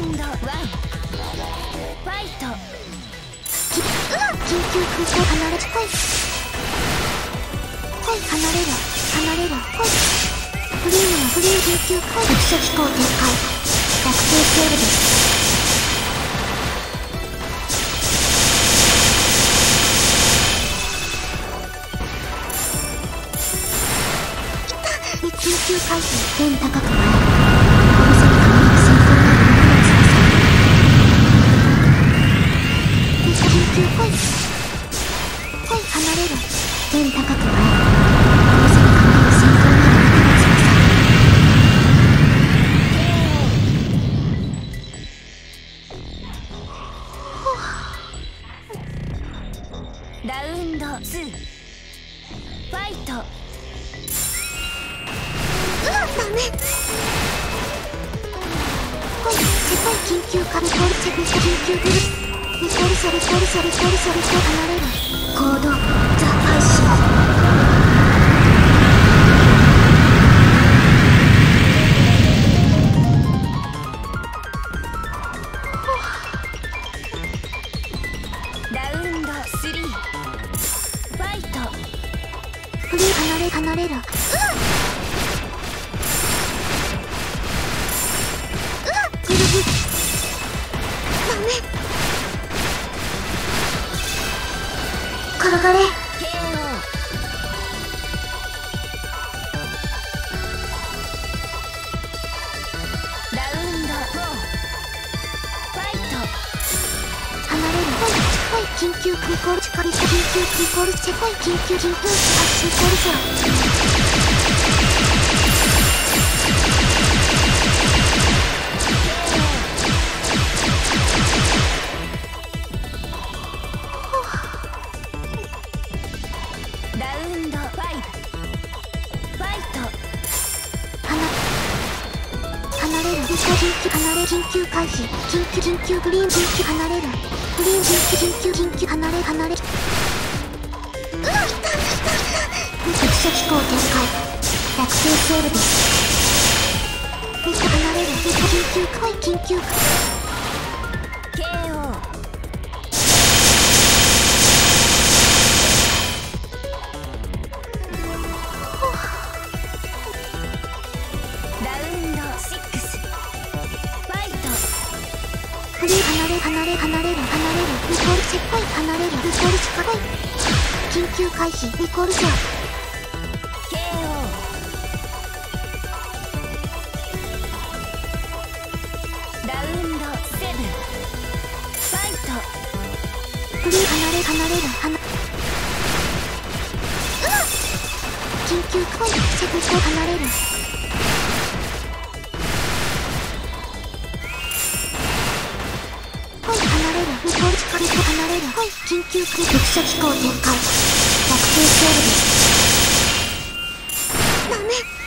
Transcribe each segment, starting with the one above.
ンドワンファイトきうわ緊急空港離れ近い。はい離れる離れるはい。フリームのフリー緊急はい特殊機構展開。逆転セールです。緊急回避天高く前こラウンド2ファイト。うわダメ。はい世界緊急カルトルチェめっちゃ緊急グルメタルシャレタルシャレタルシャレと離れる。行動。プリ離れ離れろうわうわグルブダメ。転がれ。緊急クリコールチカリ緊急クリコールチェコイ緊急緊急発進コールジャーラウンド5ファイト離離れる緊急離れ緊急回避緊急緊急グリーン緊急離れるグリーン緊急緊急緊急離れ離れうわいたいたいた特殊機構展開逆転セールですめっちゃ離れる緊急はい緊急フリー離れ離れ離れる離れるニコールチェックイ離れるニコールチェックイ緊急回避ニコールジャー KO ラウンド7フ。ァイトフリー離れ離れる離うわ緊急回避セブン離れる究空局所機構展開学生勝負ですダメ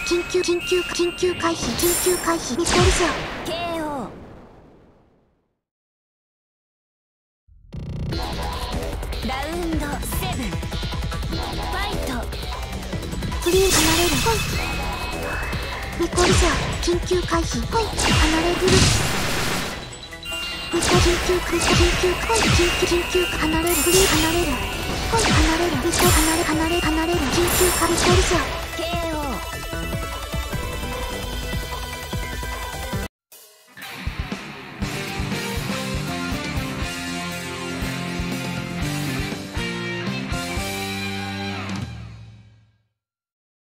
緊急緊急緊急回避緊急回避ミサイルショー KO ラウンド7ファイト。フリー離れる。ほい。ニコリショー緊急回避ほい。離れグループ19区19区19区離れるフリー離れる離れる離れ離れ離れ離れ19カビソリソ